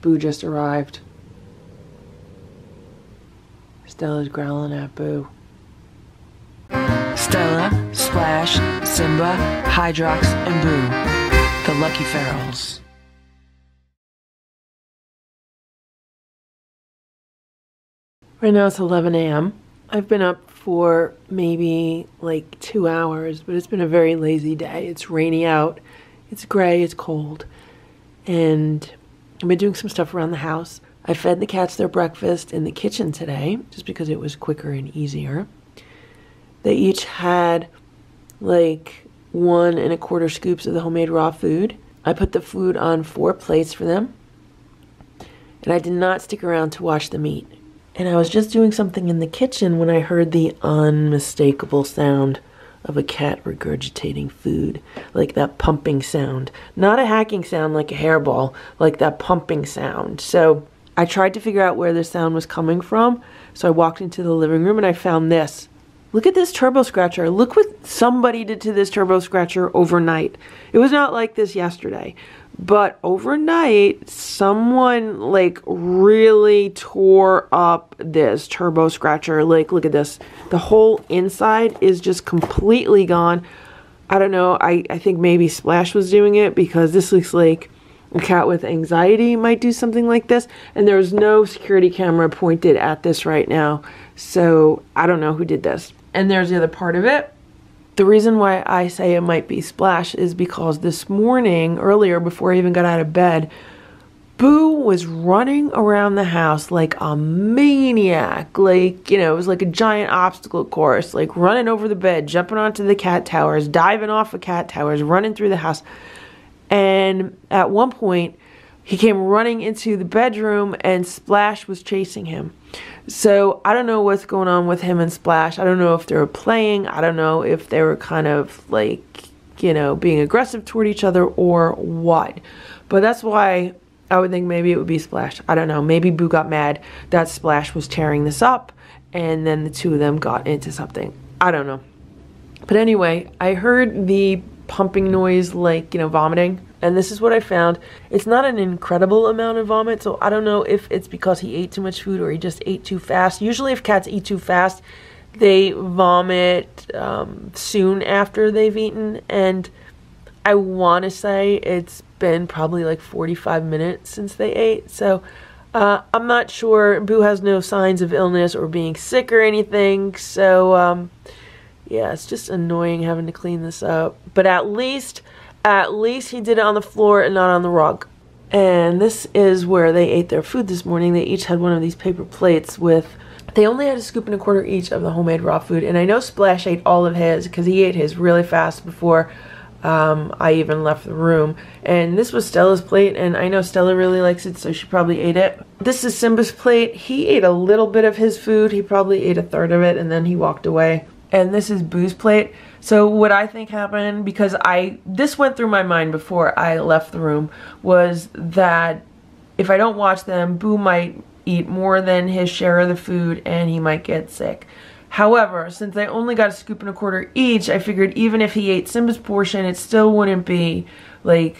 Boo just arrived. Stella's growling at Boo. Stella, Splash, Simba, Hydrox, and Boo. The Lucky Ferals. Right now it's 11 a.m. I've been up for maybe like two hours, but it's been a very lazy day. It's rainy out, it's gray, it's cold, and I've been doing some stuff around the house. I fed the cats their breakfast in the kitchen today just because it was quicker and easier. They each had like one and a quarter scoops of the homemade raw food. I put the food on four plates for them, and I did not stick around to watch them eat. And I was just doing something in the kitchen when I heard the unmistakable sound of a cat regurgitating food, like that pumping sound. Not a hacking sound like a hairball, like that pumping sound. So I tried to figure out where the sound was coming from. So I walked into the living room and I found this. Look at this turbo scratcher. Look what somebody did to this turbo scratcher overnight. It was not like this yesterday. But overnight, someone like really tore up this turbo scratcher. Like, look at this. The whole inside is just completely gone. I don't know. I, I think maybe Splash was doing it because this looks like a cat with anxiety might do something like this. And there's no security camera pointed at this right now. So I don't know who did this. And there's the other part of it. The reason why I say it might be Splash is because this morning, earlier, before I even got out of bed, Boo was running around the house like a maniac. Like, you know, it was like a giant obstacle course, like running over the bed, jumping onto the cat towers, diving off of cat towers, running through the house. And at one point, he came running into the bedroom and Splash was chasing him. So I don't know what's going on with him and Splash. I don't know if they were playing. I don't know if they were kind of like, you know, being aggressive toward each other or what. But that's why I would think maybe it would be Splash. I don't know. Maybe Boo got mad that Splash was tearing this up and then the two of them got into something. I don't know. But anyway, I heard the pumping noise like, you know, vomiting and this is what I found. It's not an incredible amount of vomit, so I don't know if it's because he ate too much food or he just ate too fast. Usually if cats eat too fast, they vomit um, soon after they've eaten, and I want to say it's been probably like 45 minutes since they ate, so uh, I'm not sure. Boo has no signs of illness or being sick or anything, so um, yeah, it's just annoying having to clean this up. But at least at least he did it on the floor and not on the rug. And this is where they ate their food this morning. They each had one of these paper plates with, they only had a scoop and a quarter each of the homemade raw food. And I know Splash ate all of his because he ate his really fast before um, I even left the room. And this was Stella's plate, and I know Stella really likes it, so she probably ate it. This is Simba's plate. He ate a little bit of his food. He probably ate a third of it, and then he walked away. And this is Boo's plate. So what I think happened, because I, this went through my mind before I left the room, was that if I don't watch them, Boo might eat more than his share of the food and he might get sick. However, since I only got a scoop and a quarter each, I figured even if he ate Simba's portion, it still wouldn't be like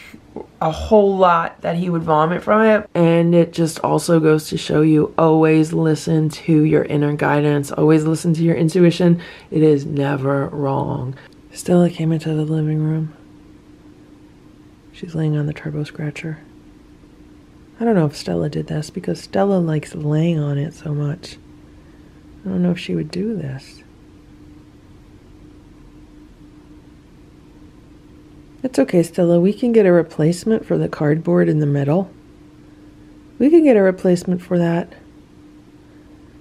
a whole lot that he would vomit from it. And it just also goes to show you always listen to your inner guidance, always listen to your intuition. It is never wrong. Stella came into the living room. She's laying on the turbo scratcher. I don't know if Stella did this because Stella likes laying on it so much. I don't know if she would do this. It's okay, Stella. We can get a replacement for the cardboard in the middle. We can get a replacement for that.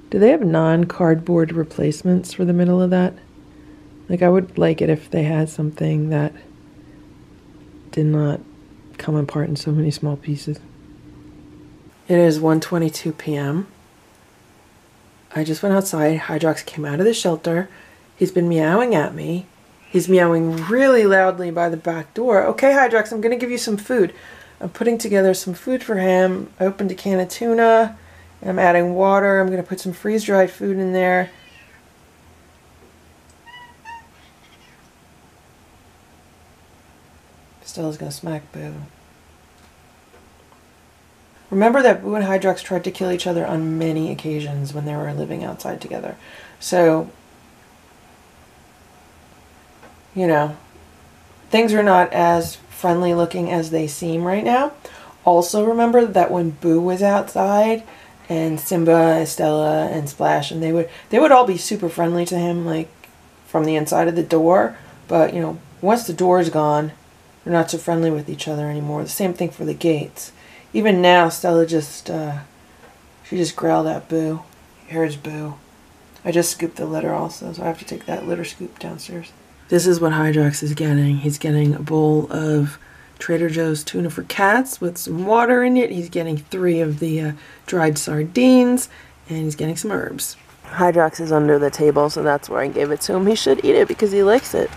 Do they have non-cardboard replacements for the middle of that? Like, I would like it if they had something that did not come apart in so many small pieces. It is 1.22 p.m. I just went outside. Hydrox came out of the shelter. He's been meowing at me. He's meowing really loudly by the back door. Okay, Hydrox, I'm going to give you some food. I'm putting together some food for him. I opened a can of tuna. I'm adding water. I'm going to put some freeze-dried food in there. Stella's going to smack Boo. Remember that Boo and Hydrox tried to kill each other on many occasions when they were living outside together. So, you know, things are not as friendly looking as they seem right now. Also, remember that when Boo was outside, and Simba, Estella, and Splash, and they would they would all be super friendly to him, like from the inside of the door. But you know, once the door is gone, they're not so friendly with each other anymore. The same thing for the gates. Even now, Stella just uh, she just growled at Boo. Here's Boo. I just scooped the litter also, so I have to take that litter scoop downstairs. This is what Hydrox is getting. He's getting a bowl of Trader Joe's tuna for cats with some water in it. He's getting three of the uh, dried sardines, and he's getting some herbs. Hydrox is under the table, so that's where I gave it to him. He should eat it because he likes it.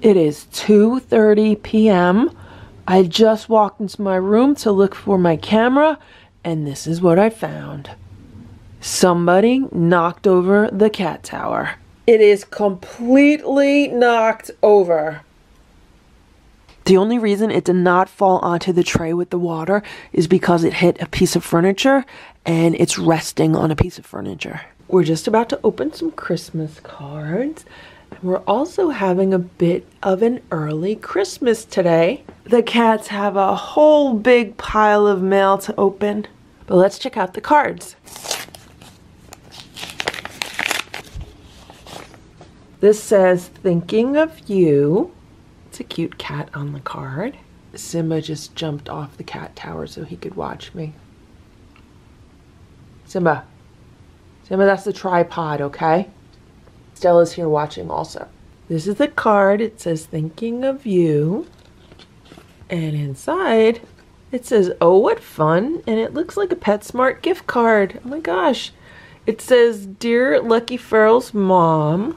It is 2.30 p.m. I just walked into my room to look for my camera, and this is what I found. Somebody knocked over the cat tower. It is completely knocked over. The only reason it did not fall onto the tray with the water is because it hit a piece of furniture and it's resting on a piece of furniture. We're just about to open some Christmas cards. And we're also having a bit of an early Christmas today. The cats have a whole big pile of mail to open. But let's check out the cards. This says, thinking of you. It's a cute cat on the card. Simba just jumped off the cat tower so he could watch me. Simba. Simba, that's the tripod, okay? Stella's here watching also. This is the card. It says, thinking of you. And inside, it says, oh, what fun. And it looks like a PetSmart gift card. Oh my gosh. It says, Dear Lucky Feral's mom,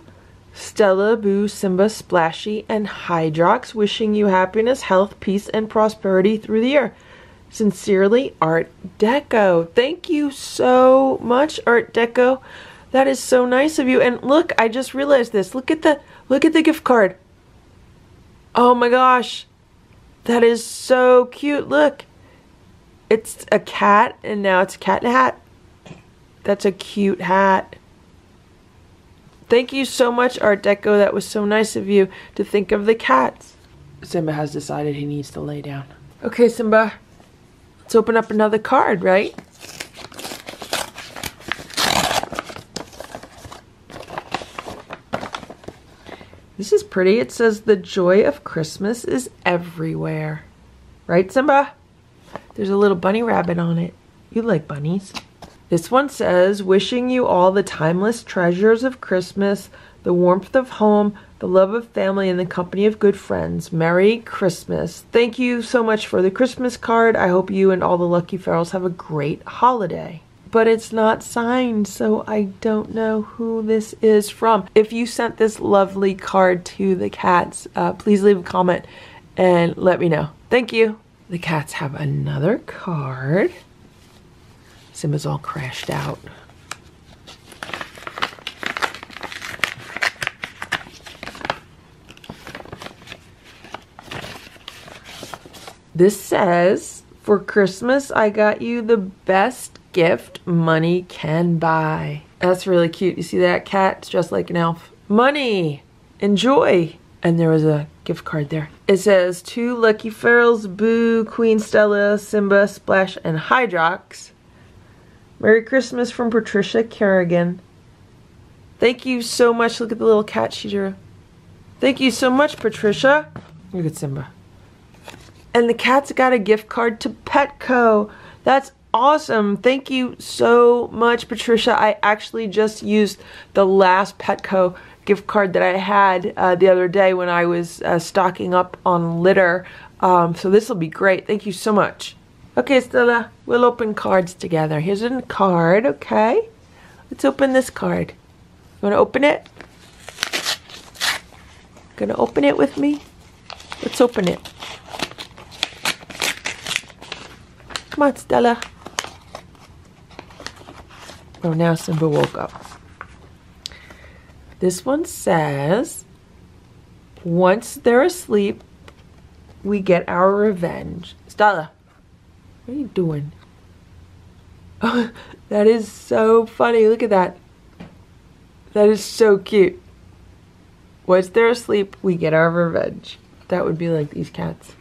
Stella, Boo, Simba, Splashy, and Hydrox wishing you happiness, health, peace, and prosperity through the year. Sincerely, Art Deco. Thank you so much, Art Deco. That is so nice of you. And look, I just realized this. Look at the look at the gift card. Oh my gosh. That is so cute. Look. It's a cat and now it's a cat in a hat. That's a cute hat. Thank you so much, Art Deco. That was so nice of you to think of the cats. Simba has decided he needs to lay down. Okay, Simba. Let's open up another card, right? This is pretty. It says, The joy of Christmas is everywhere. Right, Simba? There's a little bunny rabbit on it. You like bunnies. This one says, wishing you all the timeless treasures of Christmas, the warmth of home, the love of family, and the company of good friends. Merry Christmas. Thank you so much for the Christmas card. I hope you and all the Lucky Ferals have a great holiday. But it's not signed, so I don't know who this is from. If you sent this lovely card to the cats, uh, please leave a comment and let me know. Thank you. The cats have another card. Simba's all crashed out. This says, for Christmas, I got you the best gift money can buy. That's really cute. You see that cat? It's just like an elf. Money! Enjoy! And there was a gift card there. It says, two Lucky Ferals, Boo, Queen Stella, Simba, Splash, and Hydrox Merry Christmas from Patricia Kerrigan. Thank you so much. Look at the little cat she drew. Thank you so much, Patricia. Look at Simba. And the cat's got a gift card to Petco. That's awesome. Thank you so much, Patricia. I actually just used the last Petco gift card that I had uh, the other day when I was uh, stocking up on litter. Um, so this will be great. Thank you so much. Okay, Stella, we'll open cards together. Here's a card, okay? Let's open this card. You want to open it? Gonna open it with me? Let's open it. Come on, Stella. Oh, now Simba woke up. This one says, once they're asleep, we get our revenge. Stella, what are you doing? Oh, that is so funny. Look at that. That is so cute. Once they're asleep, we get our revenge. That would be like these cats.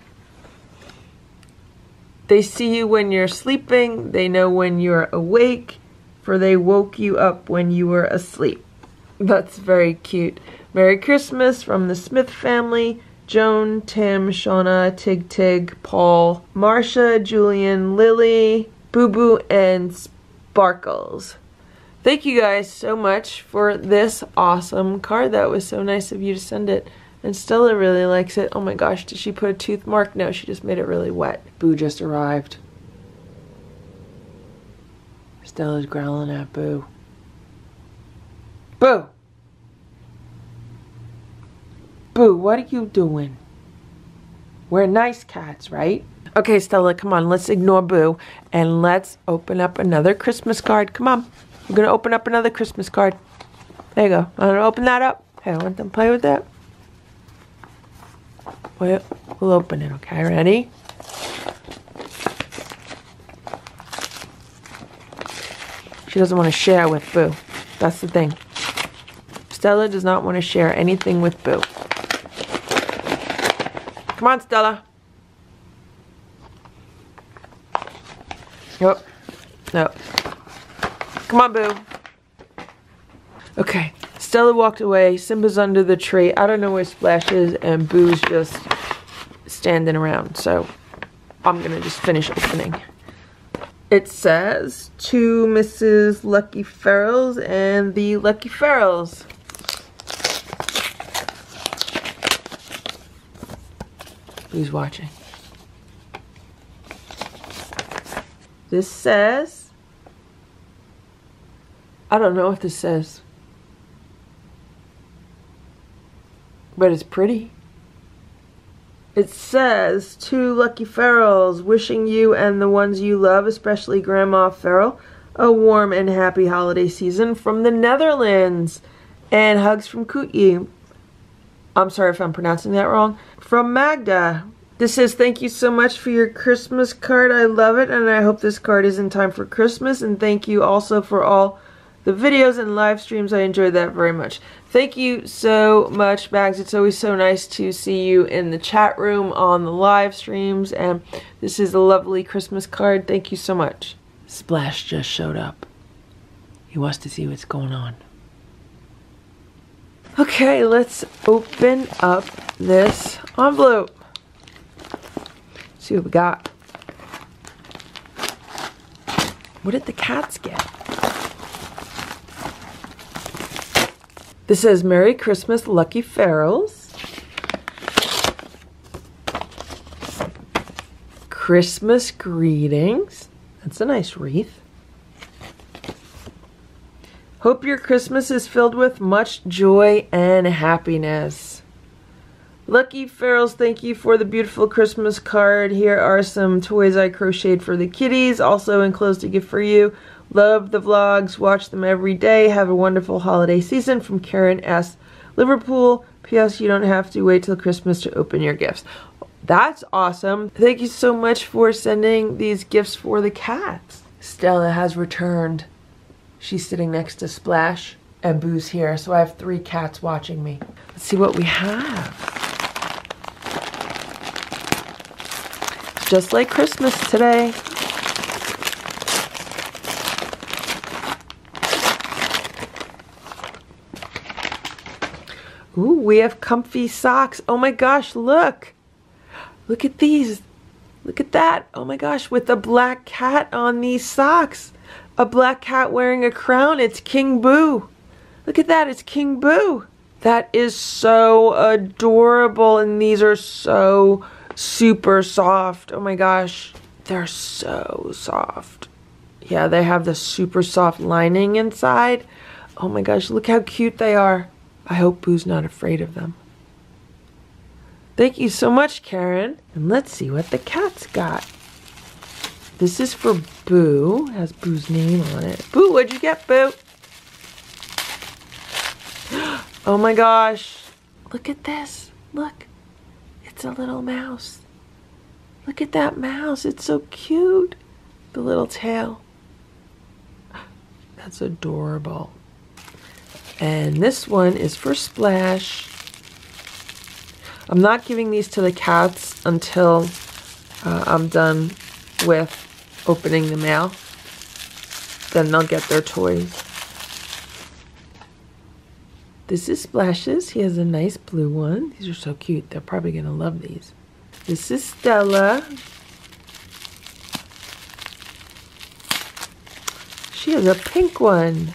They see you when you're sleeping. They know when you're awake, for they woke you up when you were asleep. That's very cute. Merry Christmas from the Smith family. Joan, Tim, Shauna, Tig Tig, Paul, Marcia, Julian, Lily, Boo Boo, and Sparkles. Thank you guys so much for this awesome card. That was so nice of you to send it. And Stella really likes it. Oh my gosh, did she put a tooth mark? No, she just made it really wet. Boo just arrived. Stella's growling at Boo. Boo! Boo, what are you doing? We're nice cats, right? Okay, Stella, come on. Let's ignore Boo and let's open up another Christmas card. Come on. We're going to open up another Christmas card. There you go. I'm going to open that up. Hey, I want them to play with that. We'll, we'll open it, okay? Ready? She doesn't want to share with Boo. That's the thing. Stella does not want to share anything with Boo. Come on, Stella. Nope. Nope. Come on, Boo. Okay. Stella walked away. Simba's under the tree. I don't know where Splash is, and Boo's just standing around. So I'm going to just finish opening. It says to Mrs. Lucky Ferals and the Lucky Ferals. Who's watching? This says, I don't know what this says, but it's pretty. It says, to Lucky Ferals, wishing you and the ones you love, especially Grandma Ferrell, a warm and happy holiday season from the Netherlands. And hugs from Kuyi. I'm sorry if I'm pronouncing that wrong. From Magda. This says, thank you so much for your Christmas card. I love it, and I hope this card is in time for Christmas. And thank you also for all the videos and live streams. I enjoyed that very much. Thank you so much, Bags. It's always so nice to see you in the chat room on the live streams. And this is a lovely Christmas card. Thank you so much. Splash just showed up. He wants to see what's going on. Okay, let's open up this envelope. See what we got. What did the cats get? This says Merry Christmas, Lucky Ferals. Christmas greetings. That's a nice wreath. Hope your Christmas is filled with much joy and happiness. Lucky Ferals, thank you for the beautiful Christmas card. Here are some toys I crocheted for the kitties. Also enclosed a gift for you. Love the vlogs. Watch them every day. Have a wonderful holiday season from Karen S. Liverpool. P.S. You don't have to wait till Christmas to open your gifts. That's awesome. Thank you so much for sending these gifts for the cats. Stella has returned. She's sitting next to Splash and Boo's here. So I have three cats watching me. Let's see what we have. Just like Christmas today. Ooh, we have comfy socks. Oh my gosh, look. Look at these. Look at that. Oh my gosh, with a black cat on these socks. A black cat wearing a crown. It's King Boo. Look at that. It's King Boo. That is so adorable. And these are so super soft. Oh my gosh. They're so soft. Yeah, they have the super soft lining inside. Oh my gosh, look how cute they are. I hope Boo's not afraid of them. Thank you so much, Karen. And let's see what the cat's got. This is for Boo. It has Boo's name on it. Boo, what'd you get, Boo? Oh my gosh. Look at this. Look. It's a little mouse. Look at that mouse. It's so cute. The little tail. That's adorable. And this one is for Splash. I'm not giving these to the cats until uh, I'm done with opening the mail. Then they'll get their toys. This is Splashes. He has a nice blue one. These are so cute. They're probably going to love these. This is Stella. She has a pink one.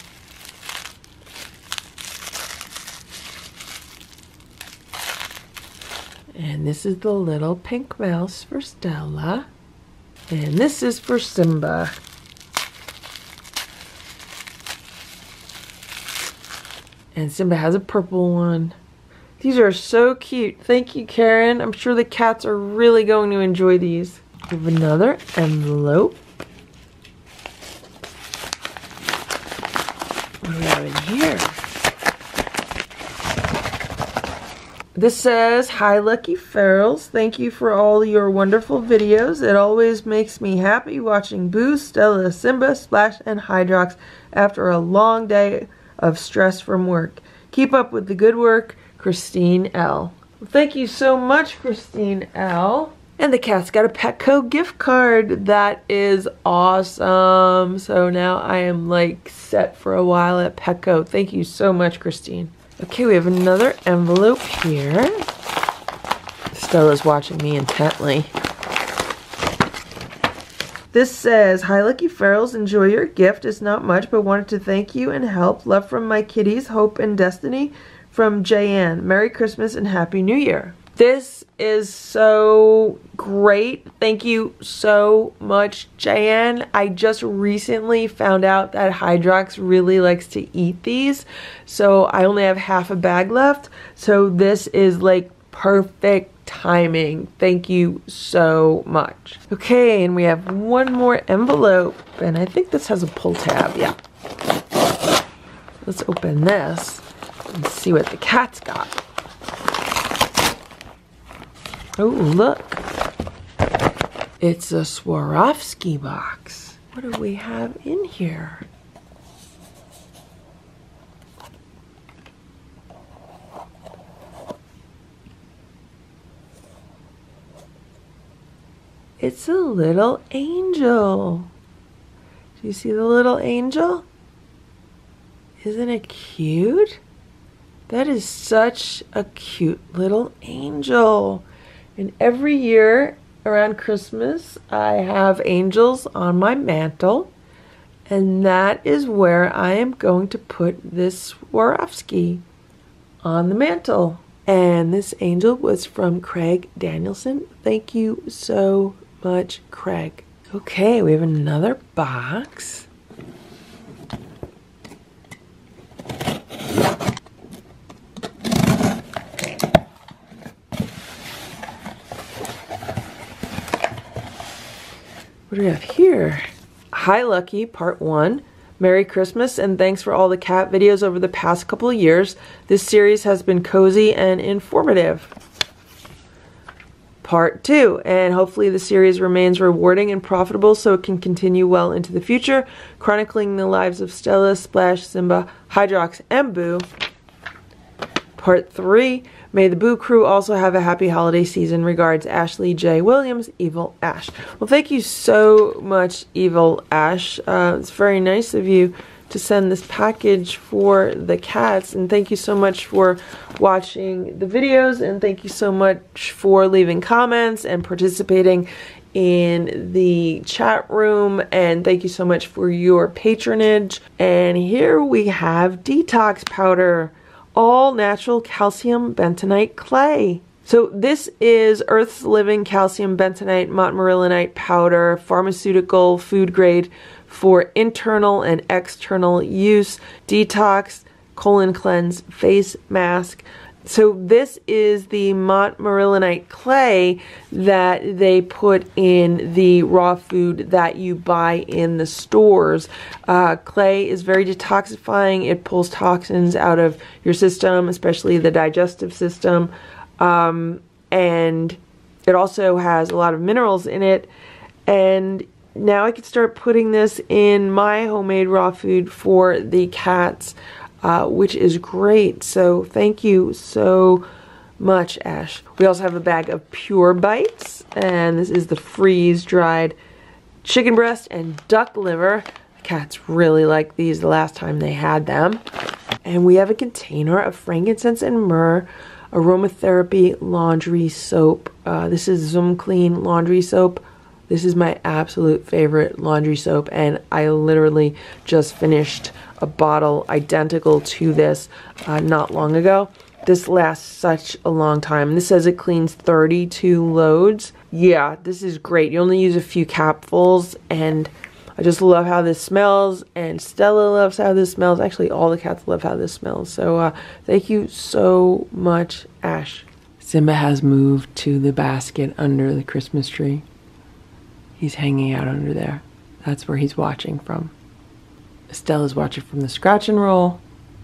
And this is the little pink mouse for Stella. And this is for Simba. And Simba has a purple one. These are so cute. Thank you, Karen. I'm sure the cats are really going to enjoy these. We have another envelope. What do we have in here? This says, Hi Lucky Ferals, thank you for all your wonderful videos. It always makes me happy watching Boo, Stella, Simba, Splash, and Hydrox after a long day of stress from work. Keep up with the good work, Christine L. Thank you so much, Christine L. And the cat's got a Petco gift card. That is awesome. So now I am like set for a while at Petco. Thank you so much, Christine. Okay, we have another envelope here. Stella's watching me intently. This says, Hi Lucky Ferals, enjoy your gift. It's not much, but wanted to thank you and help. Love from my kitties, Hope and Destiny from Jayanne. Merry Christmas and Happy New Year. This is so great. Thank you so much, Jayanne. I just recently found out that Hydrox really likes to eat these. So I only have half a bag left. So this is like perfect timing. Thank you so much. Okay, and we have one more envelope, and I think this has a pull tab, yeah. Let's open this and see what the cat's got. Oh, look. It's a Swarovski box. What do we have in here? It's a little angel. Do you see the little angel? Isn't it cute? That is such a cute little angel. And every year around Christmas, I have angels on my mantle. And that is where I am going to put this Swarovski on the mantle. And this angel was from Craig Danielson. Thank you so much, Craig. Okay, we have another box. What do we have here? Hi Lucky, part one. Merry Christmas and thanks for all the cat videos over the past couple of years. This series has been cozy and informative part two. And hopefully the series remains rewarding and profitable so it can continue well into the future, chronicling the lives of Stella, Splash, Simba, Hydrox, and Boo. Part three. May the Boo crew also have a happy holiday season. Regards, Ashley J. Williams, Evil Ash. Well, thank you so much, Evil Ash. Uh, it's very nice of you to send this package for the cats and thank you so much for watching the videos and thank you so much for leaving comments and participating in the chat room and thank you so much for your patronage and here we have detox powder all natural calcium bentonite clay so this is Earth's Living Calcium Bentonite Montmorillonite Powder, pharmaceutical, food grade, for internal and external use, detox, colon cleanse, face mask. So this is the Montmorillonite clay that they put in the raw food that you buy in the stores. Uh, clay is very detoxifying. It pulls toxins out of your system, especially the digestive system. Um, and it also has a lot of minerals in it. And now I can start putting this in my homemade raw food for the cats, uh, which is great. So thank you so much, Ash. We also have a bag of Pure Bites, and this is the freeze-dried chicken breast and duck liver. Cats really like these the last time they had them. And we have a container of frankincense and myrrh aromatherapy laundry soap. Uh, this is Zum Clean laundry soap. This is my absolute favorite laundry soap, and I literally just finished a bottle identical to this uh, not long ago. This lasts such a long time. This says it cleans 32 loads. Yeah, this is great. You only use a few capfuls, and I just love how this smells, and Stella loves how this smells. Actually, all the cats love how this smells. So, uh, thank you so much, Ash. Simba has moved to the basket under the Christmas tree. He's hanging out under there. That's where he's watching from. Stella's watching from the scratch and roll,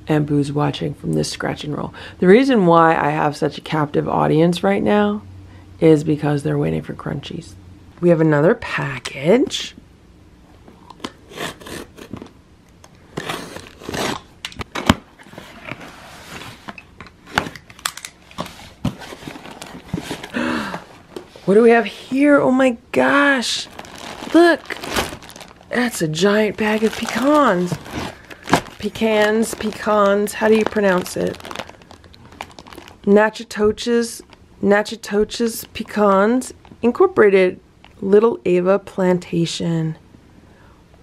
and Boo's watching from this scratch and roll. The reason why I have such a captive audience right now is because they're waiting for crunchies. We have another package. What do we have here? Oh my gosh. Look. That's a giant bag of pecans. Pecans, pecans. How do you pronounce it? Natchitoches, Natchitoches Pecans Incorporated Little Eva Plantation.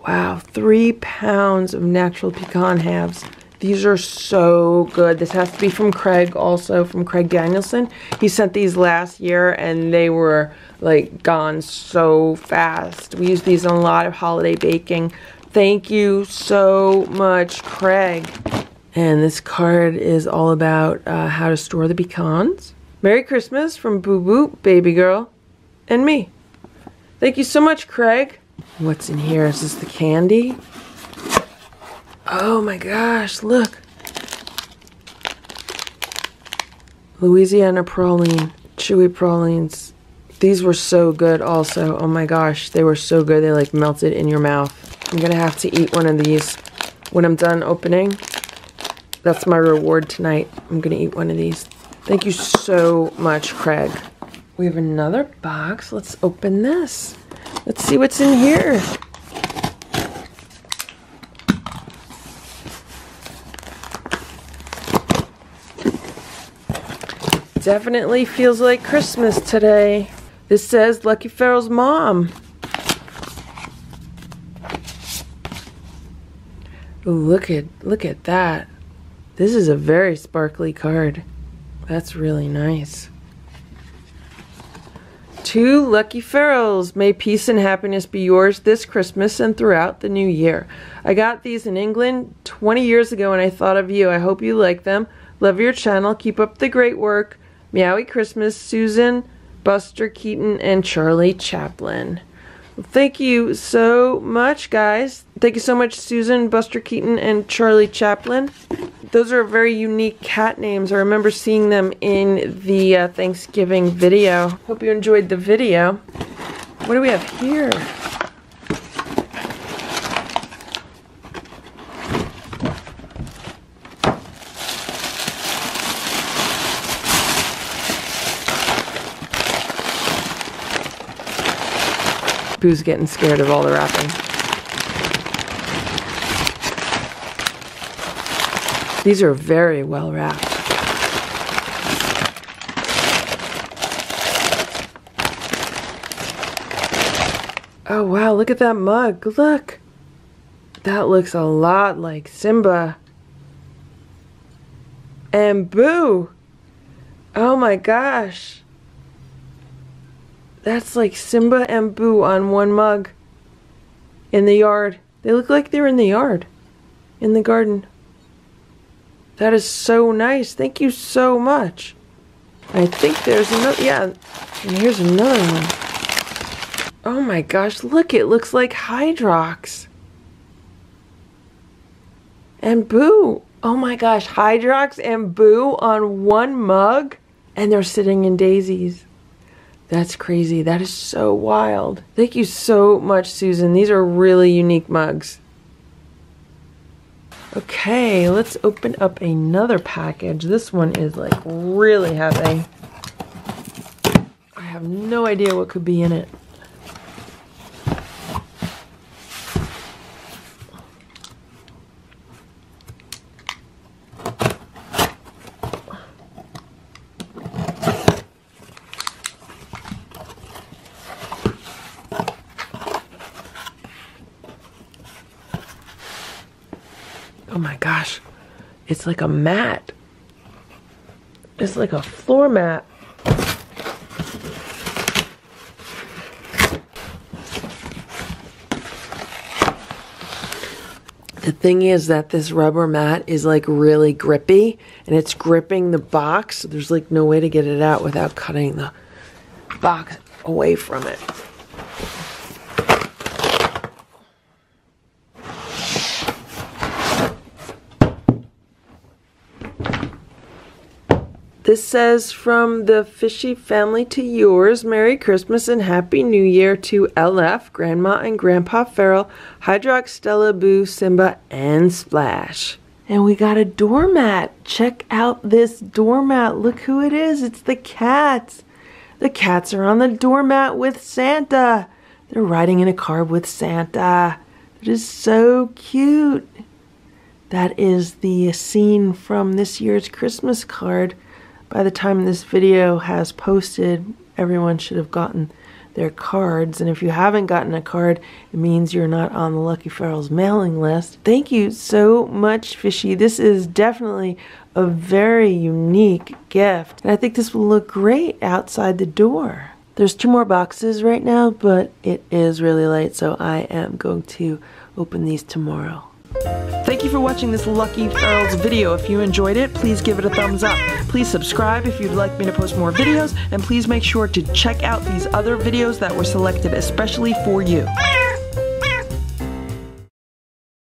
Wow, three pounds of natural pecan halves. These are so good. This has to be from Craig also, from Craig Danielson. He sent these last year and they were like gone so fast. We use these in a lot of holiday baking. Thank you so much, Craig. And this card is all about uh, how to store the pecans. Merry Christmas from Boo Boo, Baby Girl, and me. Thank you so much, Craig. What's in here? Is this the candy? Oh my gosh, look. Louisiana praline, chewy pralines. These were so good also. Oh my gosh, they were so good. They like melted in your mouth. I'm gonna have to eat one of these when I'm done opening. That's my reward tonight. I'm gonna eat one of these. Thank you so much, Craig. We have another box. Let's open this. Let's see what's in here. Definitely feels like Christmas today. This says Lucky Feral's mom. Look at look at that. This is a very sparkly card. That's really nice. Two lucky ferals. May peace and happiness be yours this Christmas and throughout the new year. I got these in England 20 years ago and I thought of you. I hope you like them. Love your channel. Keep up the great work. Meowie Christmas, Susan, Buster Keaton, and Charlie Chaplin. Thank you so much, guys. Thank you so much, Susan, Buster Keaton, and Charlie Chaplin. Those are very unique cat names. I remember seeing them in the uh, Thanksgiving video. Hope you enjoyed the video. What do we have here? Boo's getting scared of all the wrapping. These are very well wrapped. Oh wow, look at that mug. Look. That looks a lot like Simba. And Boo. Oh my gosh. That's like Simba and Boo on one mug in the yard. They look like they're in the yard, in the garden. That is so nice. Thank you so much. I think there's another, yeah, and here's another one. Oh my gosh, look, it looks like Hydrox. And Boo. Oh my gosh, Hydrox and Boo on one mug, and they're sitting in daisies. That's crazy. That is so wild. Thank you so much, Susan. These are really unique mugs. Okay, let's open up another package. This one is like really heavy. I have no idea what could be in it. Oh my gosh. It's like a mat. It's like a floor mat. The thing is that this rubber mat is like really grippy and it's gripping the box. There's like no way to get it out without cutting the box away from it. This says from the fishy family to yours, Merry Christmas and Happy New Year to LF, Grandma and Grandpa Farrell, Hydrox, Stella, Boo, Simba, and Splash. And we got a doormat. Check out this doormat. Look who it is. It's the cats. The cats are on the doormat with Santa. They're riding in a car with Santa. It is so cute. That is the scene from this year's Christmas card by the time this video has posted, everyone should have gotten their cards. And if you haven't gotten a card, it means you're not on the Lucky Ferals mailing list. Thank you so much, Fishy. This is definitely a very unique gift. And I think this will look great outside the door. There's two more boxes right now, but it is really late, so I am going to open these tomorrow. Thank you for watching this Lucky Ferals video. If you enjoyed it, please give it a thumbs up. Please subscribe if you'd like me to post more videos, and please make sure to check out these other videos that were selected especially for you.